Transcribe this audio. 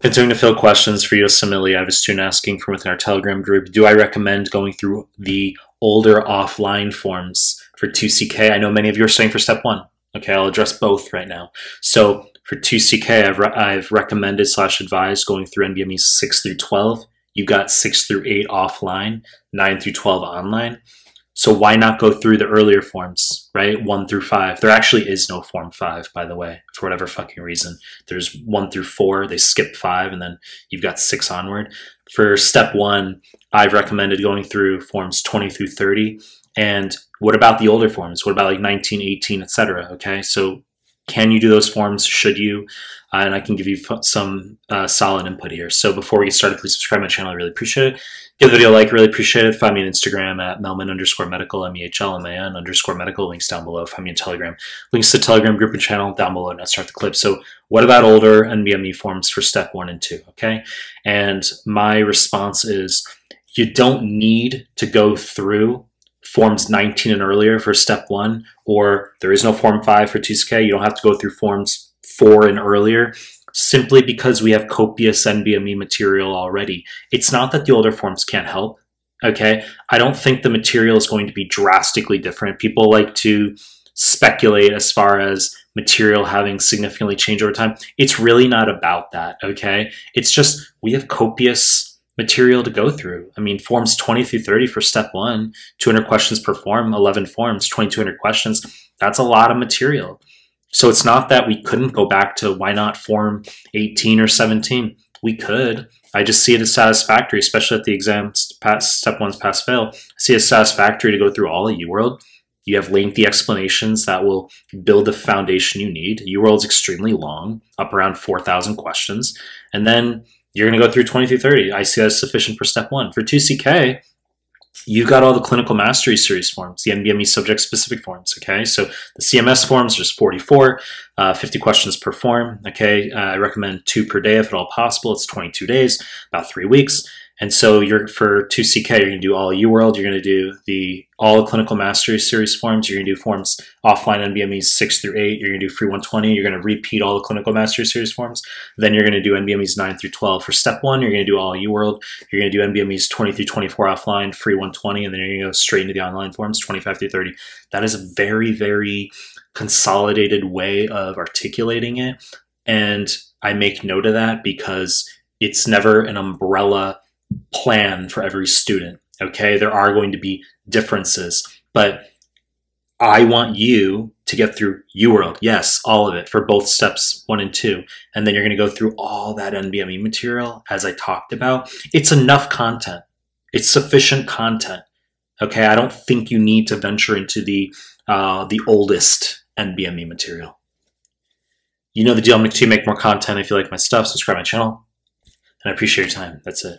Continuing to fill questions for USMLE, I have a student asking from within our Telegram group, do I recommend going through the older offline forms for 2CK? I know many of you are studying for step one. Okay, I'll address both right now. So for 2CK, I've, re- I've recommended slash advised going through NBME 6 through 12. You've got 6 through 8 offline, 9 through 12 online. So why not go through the earlier forms, right? One through five. There actually is no form five, by the way, for whatever fucking reason. There's one through four. They skip five, and then you've got six onward. For step one, I've recommended going through forms 20 through 30. And what about the older forms? What about like 19, 18, etc.? Okay, so can you do those forms? Should you? Uh, and I can give you some uh, solid input here. So before we get started, please subscribe to my channel. I really appreciate it. Give the video a like, really appreciate it. Find me on Instagram at Mehlman underscore medical, M-E-H-L-M-A-N underscore medical. Links down below. Find me on Telegram. Links to Telegram group and channel down below. Now start the clip. So what about older NBME forms for step one and two? Okay. And my response is you don't need to go through forms 19 and earlier for step one, or there is no form five for 2CK. You don't have to go through forms four and earlier simply because we have copious NBME material already. It's not that the older forms can't help. Okay. I don't think the material is going to be drastically different. People like to speculate as far as material having significantly changed over time. It's really not about that. Okay. It's just we have copious material to go through. I mean, forms 20 through 30 for step one, 200 questions per form, 11 forms, 2200 questions. That's a lot of material. So it's not that we couldn't go back to why not form 18 or 17. We could. I just see it as satisfactory, especially at the exams, pass, step one's pass fail. I see it as satisfactory to go through all of UWorld. You have lengthy explanations that will build the foundation you need. UWorld is extremely long, up around 4,000 questions. And then you're going to go through 20 through 30. I see that as sufficient for step one. For 2CK, you've got all the clinical mastery series forms, the NBME subject specific forms. Okay, so the CMS forms, there's 44, uh, 50 questions per form. Okay, uh, I recommend two per day if at all possible. It's 22 days, about three weeks. And so you're for 2CK, you're going to do all UWorld, you're going to do the all clinical mastery series forms, you're going to do forms offline NBMEs 6 through 8, you're going to do free 120, you're going to repeat all the clinical mastery series forms, then you're going to do NBMEs 9 through 12. For step 1, you're going to do all UWorld, you're going to do NBMEs 20 through 24 offline, free 120, and then you're going to go straight into the online forms 25 through 30. That is a very, very consolidated way of articulating it. And I make note of that because it's never an umbrella plan for every student. Okay, there are going to be differences, but I want you to get through UWorld. Yes, all of it for both steps one and two. And then you're going to go through all that NBME material as I talked about. It's enough content. It's sufficient content. Okay, I don't think you need to venture into the uh, the oldest NBME material. You know the deal. I'm going to make more content. If you like my stuff, subscribe my channel. And I appreciate your time. That's it.